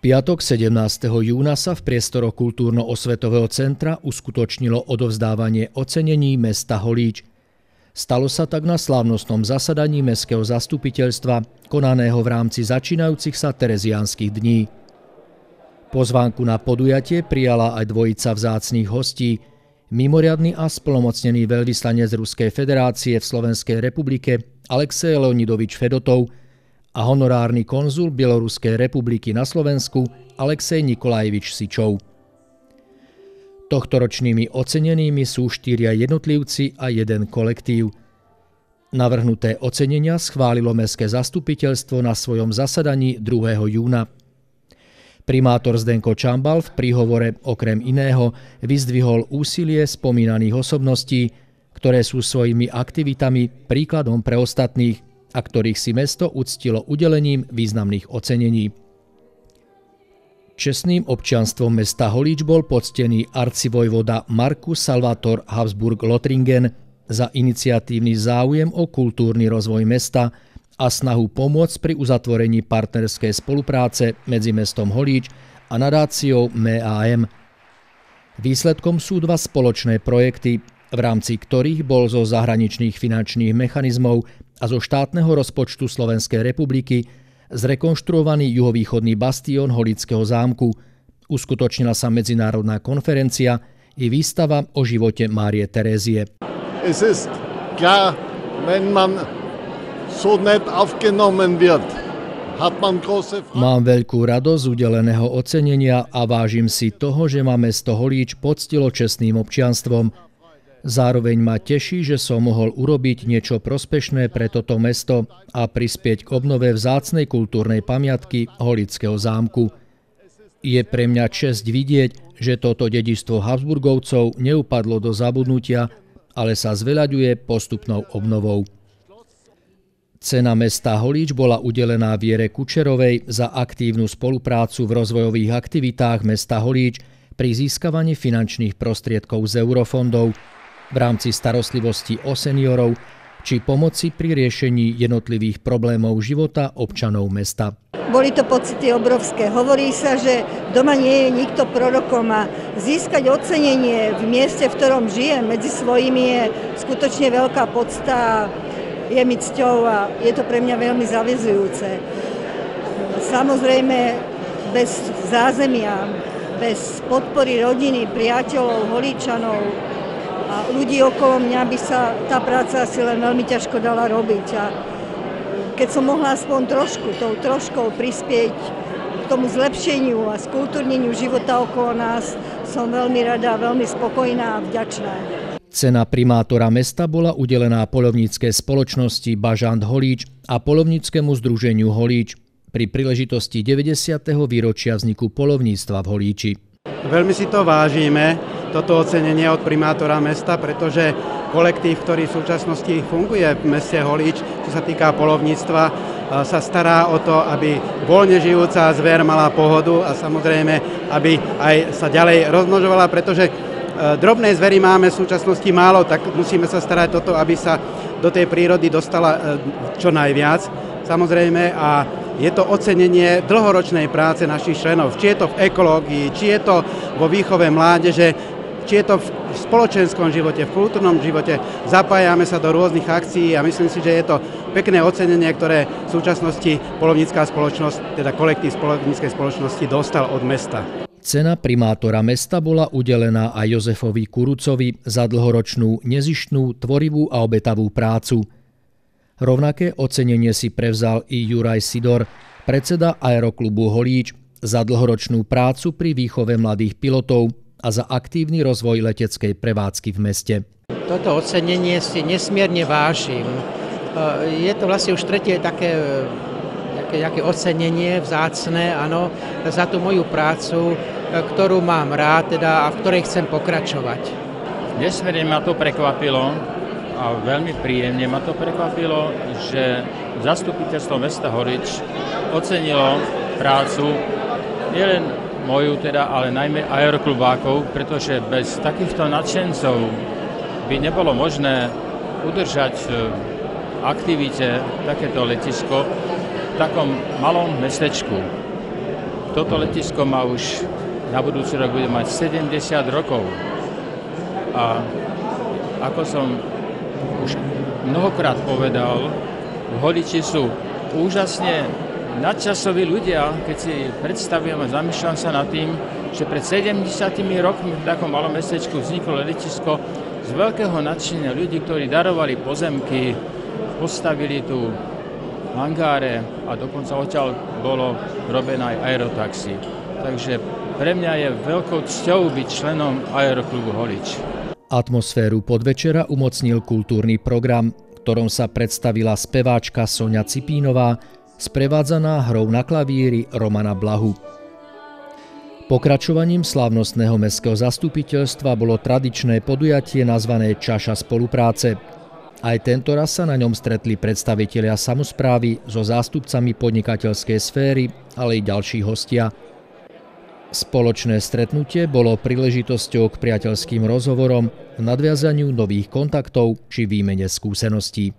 piatok 17. júna sa v priestoroch kultúrno-osvetového centra uskutočnilo odovzdávanie ocenení mesta Holíč. Stalo sa tak na slávnostnom zasadaní mestského zastupiteľstva, konaného v rámci začínajúcich sa tereziánskych dní. Pozvánku na podujatie prijala aj dvojica vzácných hostí, mimoriadný a splnomocnený veľvyslanec Ruskej federácie v Slovenskej republike Alexej Leonidovič Fedotov a honorárny konzul Bieloruskej republiky na Slovensku Alexej Nikolajevič Sičov. Tohtoročnými ocenenými sú štyria jednotlivci a jeden kolektív. Navrhnuté ocenenia schválilo Mestské zastupiteľstvo na svojom zasadaní 2. júna. Primátor Zdenko Čambal v príhovore okrem iného vyzdvihol úsilie spomínaných osobností, ktoré sú svojimi aktivitami príkladom pre ostatných a ktorých si mesto uctilo udelením významných ocenení. Čestným občianstvom mesta Holíč bol poctený arcivojvoda Markus Salvator Habsburg Lothringen za iniciatívny záujem o kultúrny rozvoj mesta a snahu pomôcť pri uzatvorení partnerskej spolupráce medzi mestom Holíč a nadáciou MAM. Výsledkom sú dva spoločné projekty, v rámci ktorých bol zo zahraničných finančných mechanizmov a zo štátneho rozpočtu Slovenskej republiky zrekonštruovaný juhovýchodný bastión Holického zámku. Uskutočnila sa medzinárodná konferencia i výstava o živote Márie Terézie. Es ist klar, wenn man so nett aufgenommen wird, Mám veľkú radosť udeleného ocenenia a vážim si toho, že ma mesto Holíč poctilo čestným občianstvom Zároveň ma teší, že som mohol urobiť niečo prospešné pre toto mesto a prispieť k obnove vzácnej kultúrnej pamiatky Holického zámku. Je pre mňa čest vidieť, že toto dedičstvo Habsburgovcov neupadlo do zabudnutia, ale sa zveľaďuje postupnou obnovou. Cena mesta Holíč bola udelená Viere Kučerovej za aktívnu spoluprácu v rozvojových aktivitách mesta Holíč pri získavaní finančných prostriedkov z eurofondov v rámci starostlivosti o seniorov či pomoci pri riešení jednotlivých problémov života občanov mesta. Boli to pocity obrovské. Hovorí sa, že doma nie je nikto prorokom a získať ocenenie v mieste, v ktorom žijem, medzi svojimi je skutočne veľká podsta je mi cťou a je to pre mňa veľmi zavezujúce. Samozrejme, bez zázemia, bez podpory rodiny, priateľov, holíčanov, a ľudí okolo mňa by sa tá práca asi len veľmi ťažko dala robiť. A keď som mohla aspoň trošku, tou troškou prispieť k tomu zlepšeniu a skultúrneniu života okolo nás, som veľmi rada, veľmi spokojná a vďačná. Cena primátora mesta bola udelená polovníckej spoločnosti Bažant Holíč a polovníckému združeniu Holíč pri príležitosti 90. výročia vzniku polovníctva v Holíči. Veľmi si to vážime, toto ocenenie od primátora mesta, pretože kolektív, ktorý v súčasnosti funguje v meste Holíč, čo sa týka polovníctva, sa stará o to, aby voľne žijúca zver mala pohodu a samozrejme, aby aj sa ďalej rozmnožovala, pretože e, drobnej zvery máme v súčasnosti málo, tak musíme sa starať o to, aby sa do tej prírody dostala e, čo najviac. Samozrejme a je to ocenenie dlhoročnej práce našich členov, či je to v ekológii, či je to vo výchove mládeže, či je to v spoločenskom živote, v kultúrnom živote, zapájame sa do rôznych akcií a myslím si, že je to pekné ocenenie, ktoré v súčasnosti polovnícká spoločnosť, teda kolektív polovníckej spoločnosti dostal od mesta. Cena primátora mesta bola udelená aj Jozefovi Kurucovi za dlhoročnú, nezištnú, tvorivú a obetavú prácu. Rovnaké ocenenie si prevzal i Juraj Sidor, predseda Aeroklubu Holíč, za dlhoročnú prácu pri výchove mladých pilotov a za aktívny rozvoj leteckej prevádzky v meste. Toto ocenenie si nesmierne vážim. E, je to vlastne už tretie také, také, také ocenenie vzácne, áno, za tú moju prácu, e, ktorú mám rád teda, a v ktorej chcem pokračovať. Nesmierne ma to prekvapilo a veľmi príjemne ma to prekvapilo, že zastupiteľstvo mesta Horič ocenilo prácu nielen moju teda, ale najmä aeroklubákov, pretože bez takýchto nadšencov by nebolo možné udržať v aktivite takéto letisko v takom malom mestečku. toto letisko má už na budúci rok bude mať 70 rokov. A ako som už mnohokrát povedal, holiči sú úžasne nadčasoví ľudia, keď si predstavujem a zamýšľam sa nad tým, že pred 70 rokmi v takom malom mestečku vzniklo letisko z veľkého nadšenia ľudí, ktorí darovali pozemky, postavili tu hangáre a dokonca odtiaľ bolo robené aj aerotaxi. Takže pre mňa je veľkou cťou byť členom Aeroklubu Holič. Atmosféru podvečera umocnil kultúrny program, ktorom sa predstavila speváčka Sonia Cipínová, sprevádzaná hrou na klavíri Romana Blahu. Pokračovaním slávnostného mestského zastupiteľstva bolo tradičné podujatie nazvané Čaša spolupráce. Aj tento raz sa na ňom stretli predstavitelia samozprávy so zástupcami podnikateľskej sféry, ale i ďalší hostia. Spoločné stretnutie bolo príležitosťou k priateľským rozhovorom, nadviazaniu nových kontaktov či výmene skúseností.